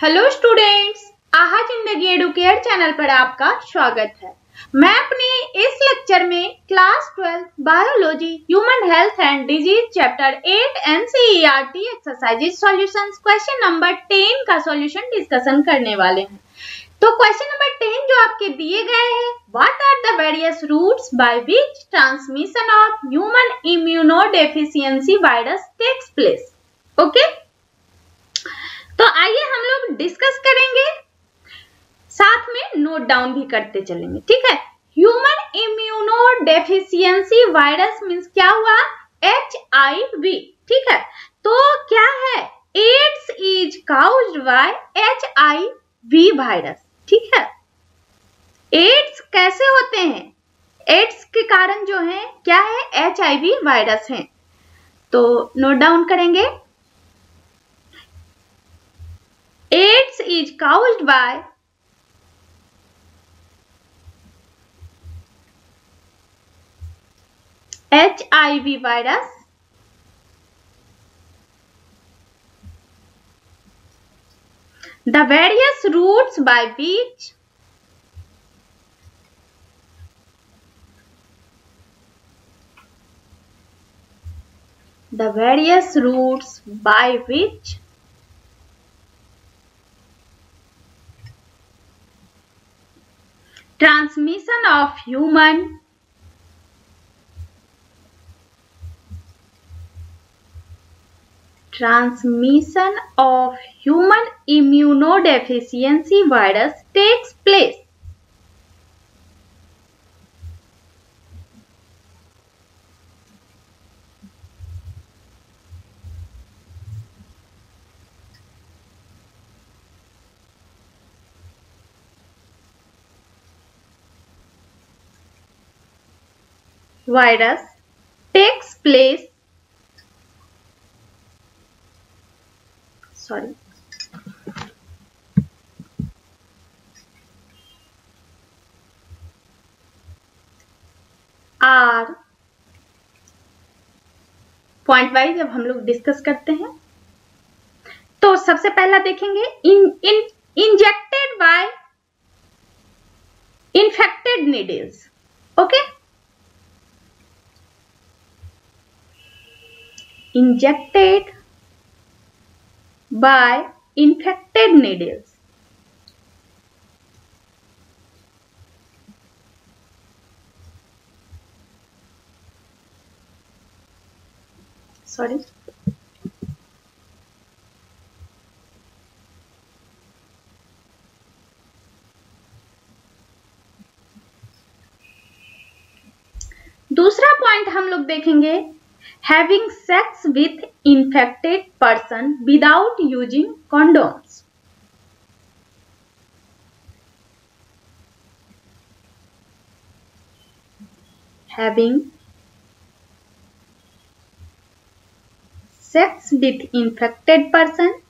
Hello students आहा ज़िंदगी Educare channel पर आपका स्वागत है। मैं अपने इस लेक्चर में class 12 biology human health and disease chapter 8 NCERT exercises solutions question number 10 का सॉल्यूशन डिस्कशन करने वाले हैं। तो क्वेश्चन नंबर 10 जो आपके दिए गए हैं what are the various routes by which transmission of human immunodeficiency virus takes place okay तो आइए हम लोग डिस्कस करेंगे। साथ में नोट डाउन भी करते चलेंगे, ठीक है? Human immuno deficiency virus means क्या हुआ? एच आई वी ठीक है? तो क्या है? AIDS is caused by H I V virus ठीक है? एड्स कैसे होते हैं? एड्स के कारण जो है, क्या है? एच आई वी वायरस है। तो नोट डाउन करेंगे। AIDS is caused by HIV virus. The various routes by which the various routes by which transmission of human transmission of human immunodeficiency virus takes place virus takes place, sorry or point wise अब हम लोग discuss करते हैं तो सबसे पहला देखेंगे in in injected by infected needles okay injected by infected needles. Sorry. दूसरा पॉइंट हम लोग देखेंगे having sex with infected person without using condoms. Having sex with infected person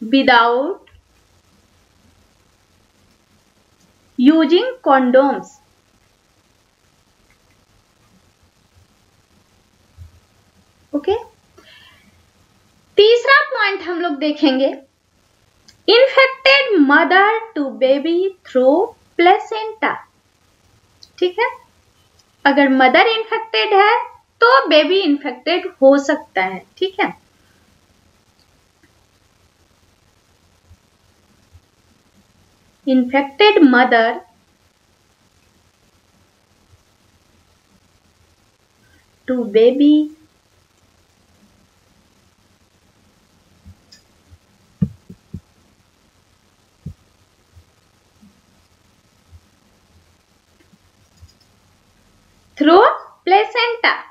without using condoms okay तीसरा पॉइंट हम लोग देखेंगे. Infected mother to baby through placenta ठीक है? अगर मदर इन्फेक्टेड है तो बेबी इन्फेक्टेड हो सकता है. ठीक है? Infected mother to baby. Through placenta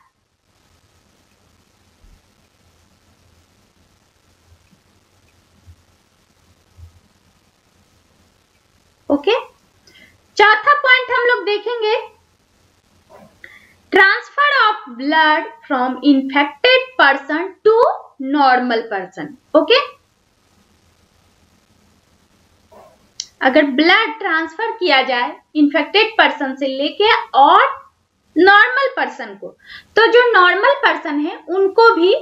okay? चौथा पॉइंट हम लोग देखेंगे। Transfer of blood from infected person to normal person okay? अगर ब्लड ट्रांसफ़र किया जाए इन्फेक्टेड पर्सन से लेके और नॉर्मल पर्सन को तो जो नॉर्मल पर्सन है, उनको भी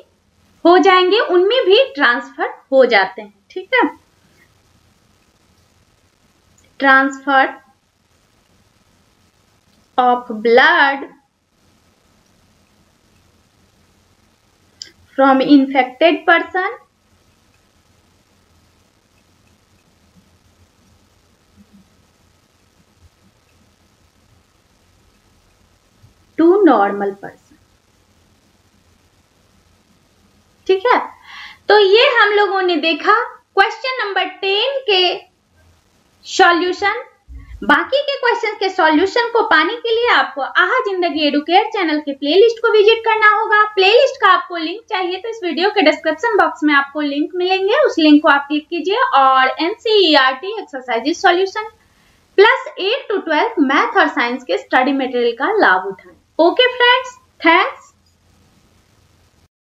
हो जाएँगे, उनमें भी ट्रांसफ़र हो जाते हैं, ठीक है? Transfer of blood from infected person to normal person ठीक है? तो ये हम लोगों ने देखा। क्वेश्चन नंबर टेन के सॉल्यूशन बाकी के क्वेश्चन के सॉल्यूशन को पाने के लिए आपको आहा ज़िंदगी एडुकेट चैनल के प्लेलिस्ट को विज़िट करना होगा। प्लेलिस्ट का आपको लिंक चाहिए तो इस वीडियो के डिस्क्रिप्शन बॉक्स में आपको लिंक मिलेंगे। उस लिंक को आप क्लिक कीजिए और NCERT exercises solution plus eight to twelve math और साइंस के स्टडी मटेरियल का लाभ उठाएँ। Okay friends thanks.